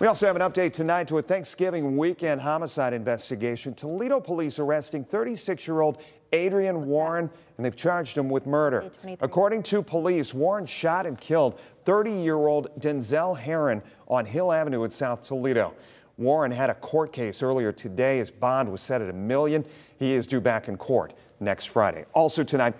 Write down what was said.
We also have an update tonight to a Thanksgiving weekend homicide investigation. Toledo police arresting 36-year-old Adrian Warren, and they've charged him with murder. According to police, Warren shot and killed 30-year-old Denzel Herron on Hill Avenue in South Toledo. Warren had a court case earlier today. His bond was set at a million. He is due back in court next Friday. Also tonight,